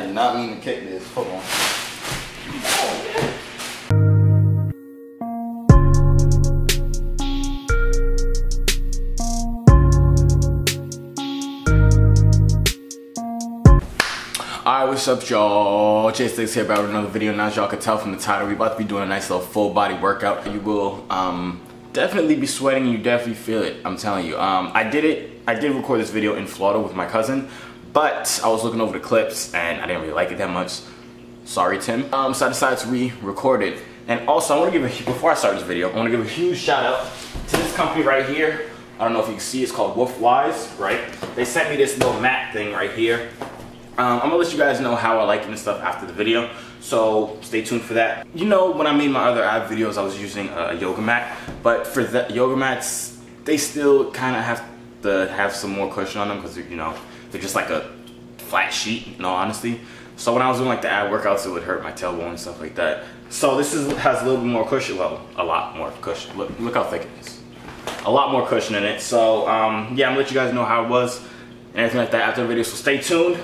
I did not mean to kick this. Hold on. What's up y'all? J6 here about another video. Now as y'all can tell from the title, we're about to be doing a nice little full body workout. You will um, definitely be sweating you definitely feel it, I'm telling you. Um, I did it, I did record this video in Florida with my cousin, but I was looking over the clips and I didn't really like it that much. Sorry, Tim. Um, so I decided to re-record it. And also, I want to give a, before I start this video, I want to give a huge shout out to this company right here. I don't know if you can see, it's called WolfWise, right? They sent me this little mat thing right here. Um, I'm gonna let you guys know how I like it and stuff after the video, so stay tuned for that. You know, when I made my other ab videos, I was using a yoga mat, but for the yoga mats, they still kind of have to have some more cushion on them because, you know, they're just like a flat sheet, in all honesty. So when I was doing like the ab workouts, it would hurt my tailbone and stuff like that. So this is has a little bit more cushion, well, a lot more cushion. Look, look how thick it is. A lot more cushion in it. So um, yeah, I'm gonna let you guys know how it was and everything like that after the video, so stay tuned.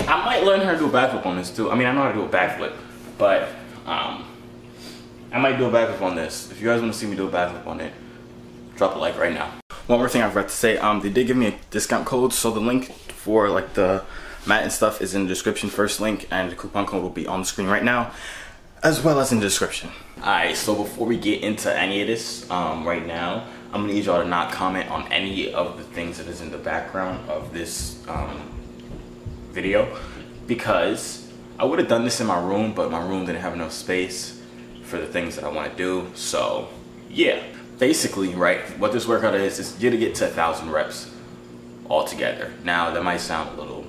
I might learn how to do a backflip on this too. I mean, I know how to do a backflip, but um, I might do a backflip on this. If you guys want to see me do a backflip on it, drop a like right now. One more thing I forgot to say, um, they did give me a discount code, so the link for like the mat and stuff is in the description, first link, and the coupon code will be on the screen right now, as well as in the description. Alright, so before we get into any of this, um, right now, I'm gonna need y'all to not comment on any of the things that is in the background of this um, video because I would have done this in my room, but my room didn't have enough space for the things that I want to do. So yeah, basically, right, what this workout is, is you to get to a thousand reps altogether. Now that might sound a little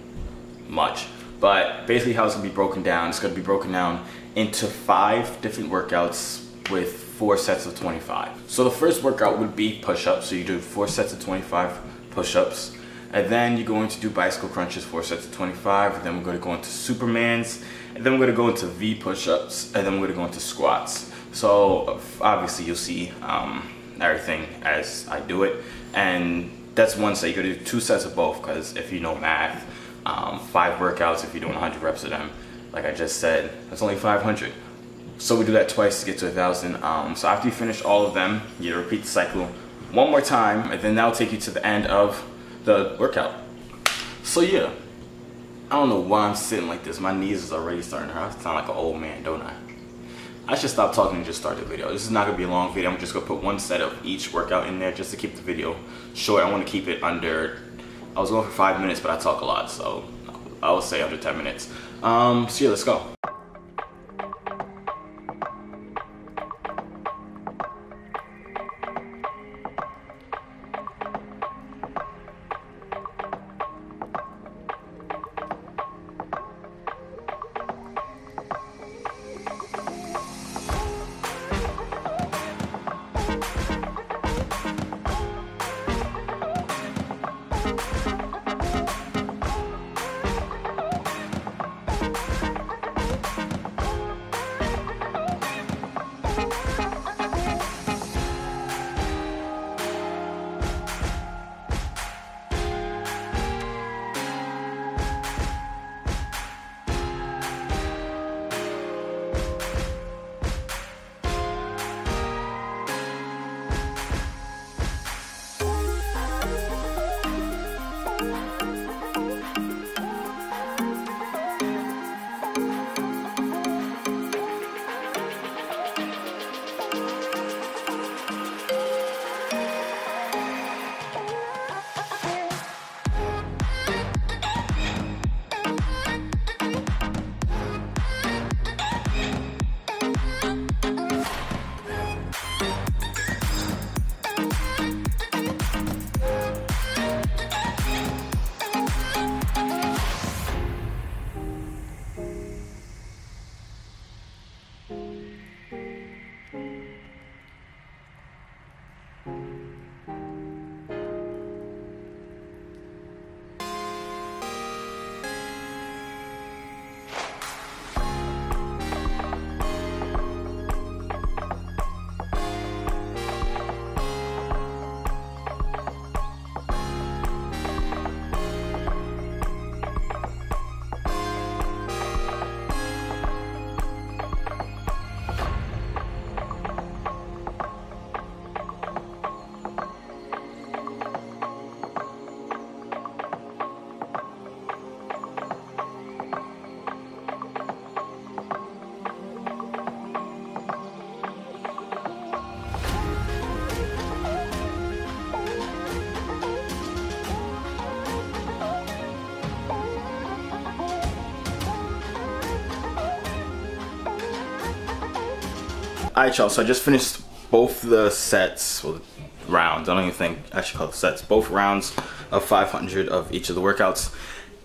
much, but basically how it's gonna be broken down, it's gonna be broken down into five different workouts with four sets of 25. So the first workout would be push-ups. So you do four sets of 25 push-ups. And then you're going to do bicycle crunches, four sets of 25. And then we're to go into Supermans. And then we're to go into V push-ups. And then we're to go into squats. So obviously you'll see um, everything as I do it. And that's one set. You could do two sets of both because if you know math, um, five workouts, if you're doing 100 reps of them, like I just said, that's only 500. So we do that twice to get to a thousand. Um, so after you finish all of them, you repeat the cycle one more time, and then that'll take you to the end of the workout. So yeah, I don't know why I'm sitting like this. My knees is already starting to hurt. I sound like an old man, don't I? I should stop talking and just start the video. This is not gonna be a long video. I'm just gonna put one set of each workout in there just to keep the video short. I wanna keep it under, I was going for five minutes, but I talk a lot, so I will say under 10 minutes. Um, so yeah, let's go. Alright y'all, so I just finished both the sets, well, rounds, I don't even think I should call it sets, both rounds of 500 of each of the workouts.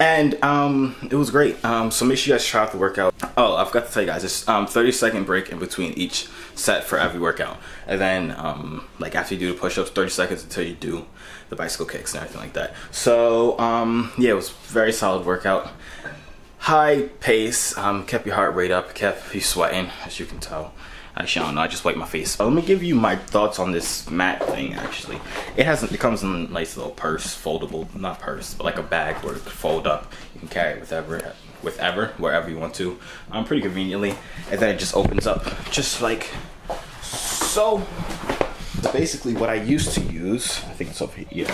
And um, it was great. Um, so make sure you guys try out the workout. Oh, I forgot to tell you guys, it's um, 30 second break in between each set for every workout. And then um, like after you do the push-ups, 30 seconds until you do the bicycle kicks and everything like that. So um, yeah, it was very solid workout. High pace, um, kept your heart rate up, kept you sweating, as you can tell. Actually, I don't know. I just wiped my face. Let me give you my thoughts on this mat thing. Actually, it has it comes in a nice little purse, foldable, not purse, but like a bag where it could fold up. You can carry it with ever, with ever, wherever you want to. Um, pretty conveniently, and then it just opens up, just like so. Basically, what I used to use, I think it's over here.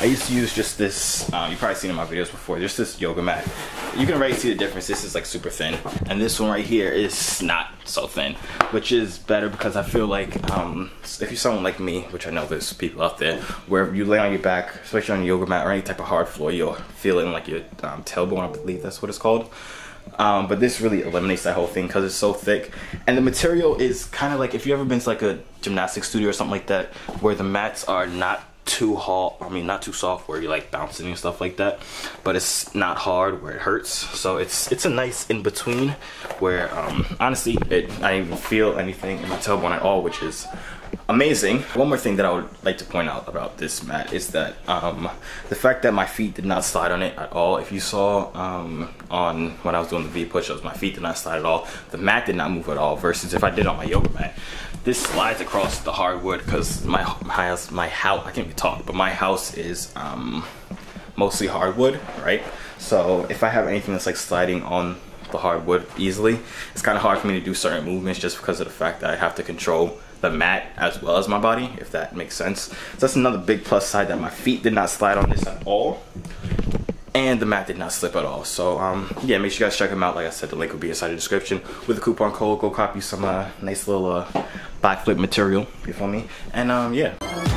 I used to use just this, um, you've probably seen in my videos before, just this yoga mat. You can already see the difference, this is like super thin. And this one right here is not so thin, which is better because I feel like um, if you're someone like me, which I know there's people out there, where you lay on your back, especially on a yoga mat or any type of hard floor, you're feeling like your um, tailbone, I believe that's what it's called. Um, but this really eliminates that whole thing because it's so thick and the material is kind of like if you've ever been to like a gymnastics studio or something like that where the mats are not too hard i mean not too soft where you're like bouncing and stuff like that but it's not hard where it hurts. So it's it's a nice in between where um honestly it i didn't even feel anything in my tailbone at all which is amazing. One more thing that i would like to point out about this mat is that um the fact that my feet did not slide on it at all. If you saw um on when i was doing the v push-ups my feet did not slide at all. The mat did not move at all versus if i did on my yoga mat. This slides across the hardwood because my, my house, my house, I can't even talk, but my house is um, mostly hardwood, right? So if I have anything that's like sliding on the hardwood easily, it's kind of hard for me to do certain movements just because of the fact that I have to control the mat as well as my body, if that makes sense. So that's another big plus side that my feet did not slide on this at all and the mat did not slip at all. So um, yeah, make sure you guys check them out. Like I said, the link will be inside the description. With the coupon code, go copy some uh, nice little uh, backflip material, you feel me? And um, yeah.